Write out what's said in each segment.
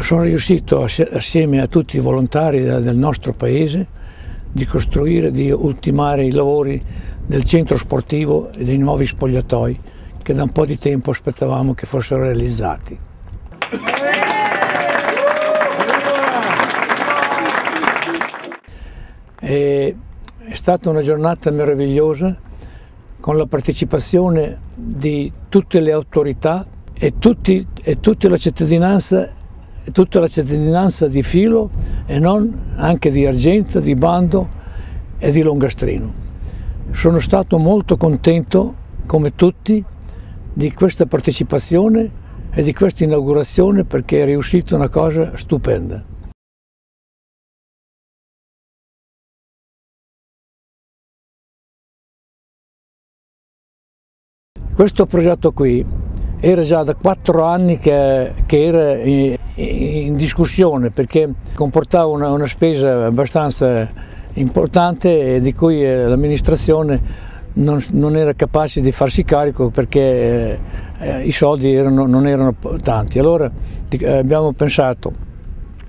sono riuscito assieme a tutti i volontari del nostro paese di costruire, di ultimare i lavori del centro sportivo e dei nuovi spogliatoi che da un po' di tempo aspettavamo che fossero realizzati. E è stata una giornata meravigliosa con la partecipazione di tutte le autorità e, tutti, e tutta, la cittadinanza, tutta la cittadinanza di filo e non anche di Argento, di Bando e di Longastrino. Sono stato molto contento, come tutti, di questa partecipazione e di questa inaugurazione perché è riuscita una cosa stupenda. Questo progetto qui era già da quattro anni che, che era in, in, discussione perché comportava una, una spesa abbastanza importante e di cui eh, l'amministrazione non, non, era capace di farsi carico perché eh, i soldi erano, non erano tanti. Allora eh, abbiamo pensato,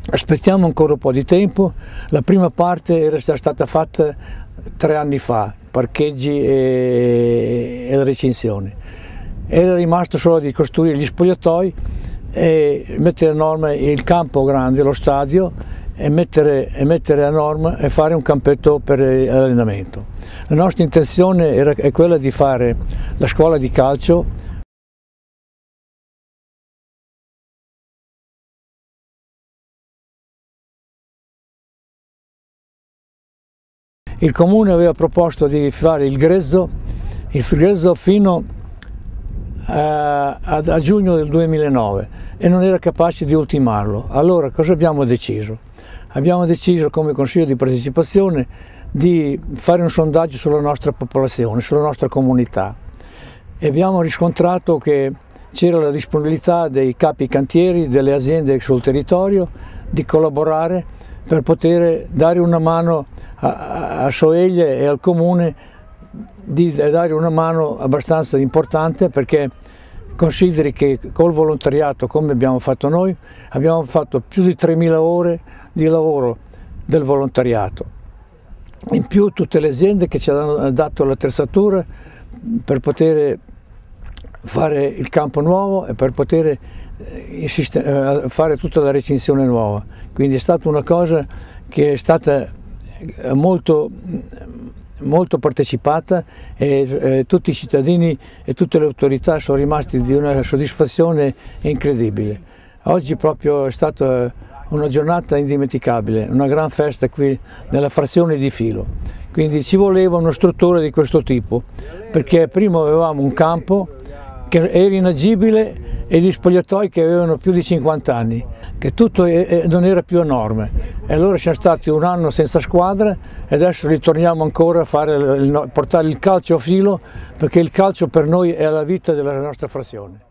aspettiamo ancora un po' di tempo, la prima parte era stata fatta tre anni fa, parcheggi e, e la recinzione. Era rimasto solo di costruire gli spogliatoi e mettere a norma il campo grande, lo stadio e mettere, e mettere, a norma e fare un campetto per l'allenamento. La nostra intenzione era, è quella di fare la scuola di calcio Il comune aveva proposto di fare il grezzo, il grezzo fino a, a, a giugno del 2009 e non era capace di ultimarlo. Allora cosa abbiamo deciso? abbiamo deciso come Consiglio di partecipazione di fare un sondaggio sulla nostra popolazione, sulla nostra comunità e abbiamo riscontrato che c'era la disponibilità dei capi cantieri, delle aziende sul territorio di collaborare per poter dare una mano a, a Soeglie e al comune di dare una mano abbastanza importante perché Consideri che col volontariato, come abbiamo fatto noi, abbiamo fatto più di 3.000 ore di lavoro del volontariato. In più tutte le aziende che ci hanno dato l'attrezzatura per poter fare il campo nuovo e per poter eh, eh, fare tutta la recinzione nuova. Quindi è stata una cosa che è stata molto molto partecipata e eh, tutti i cittadini e tutte le autorità sono rimasti di una soddisfazione incredibile. Oggi proprio è stata una giornata indimenticabile, una gran festa qui nella frazione di Filo. Quindi ci voleva uno struttore di questo tipo, perché prima avevamo un campo che era inagibile e gli spogliatoi che avevano più di 50 anni, che tutto non era più a norme. E allora siamo stati un anno senza squadra e adesso ritorniamo ancora a fare, portare il calcio a filo perché il calcio per noi è la vita della nostra frazione.